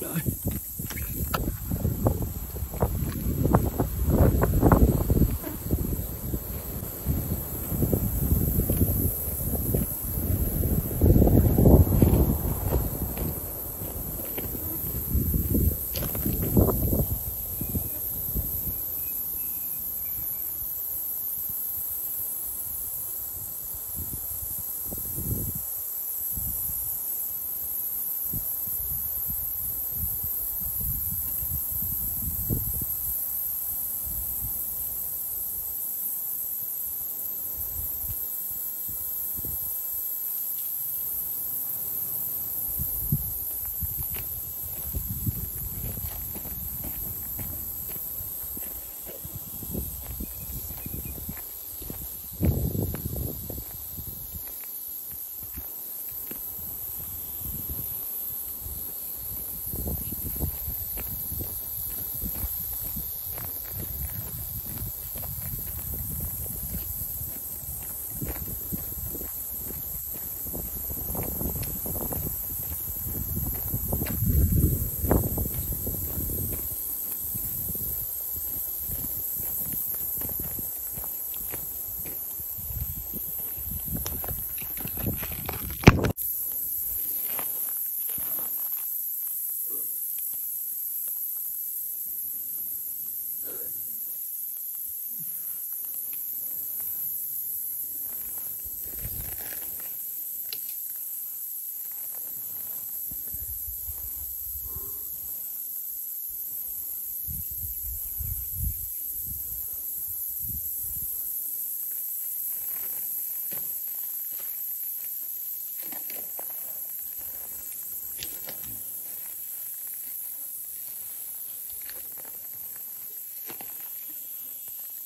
Goodbye.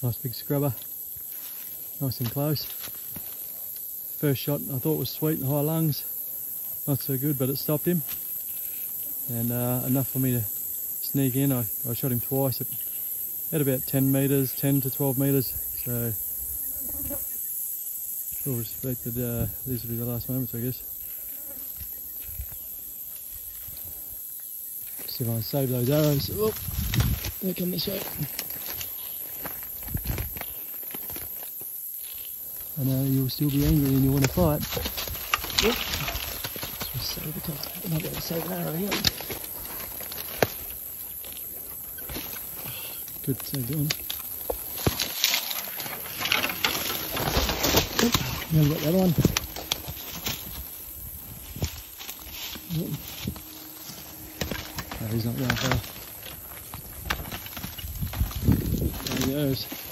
Nice big scrubber. Nice and close. First shot I thought was sweet and high lungs. Not so good, but it stopped him. And uh, enough for me to sneak in. I, I shot him twice at, at about 10 metres, 10 to 12 metres. So, all respected, uh, these will be the last moments, I guess. See if I can save those arrows. Oh, they come this way. I know uh, you'll still be angry and you want to fight. Yep. Just save the time. I'm not going to save an arrow here. Good save that one. Yep. Now we've got the other one. Yep. No, he's not going far. There he goes.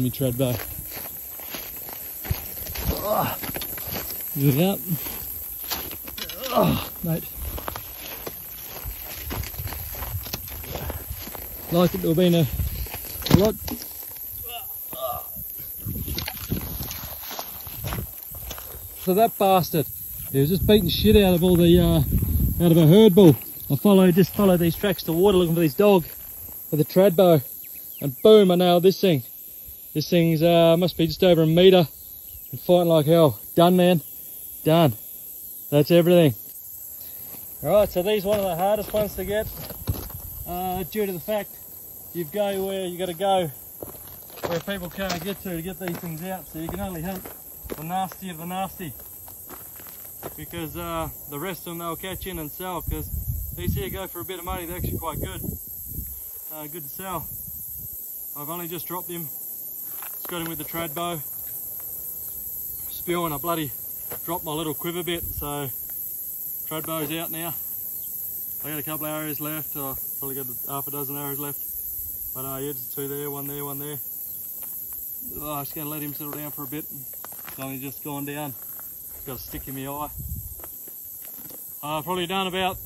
Me tread back. Oh, up. Oh, mate. Like it to have been a, a lot. So that bastard, he was just beating shit out of all the, uh, out of a herd bull. I followed, just followed these tracks to water looking for this dog with a trad bow. And boom, I nailed this thing. This thing's uh, must be just over a metre and fighting like hell. Done, man. Done. That's everything. All right, so these one of the hardest ones to get uh, due to the fact you go where you got to go where people can't get to to get these things out. So you can only hunt the nasty of the nasty because uh, the rest of them they'll catch in and sell because these here go for a bit of money. They're actually quite good. Uh, good to sell. I've only just dropped him got him with the trad bow. Spewing, I bloody dropped my little quiver bit, so trad bow's out now. I got a couple of arrows left, I probably got half a dozen arrows left. But uh, yeah, just two there, one there, one there. Oh, I'm just gonna let him settle down for a bit. It's only just gone down. It's got a stick in my eye. I've uh, probably done about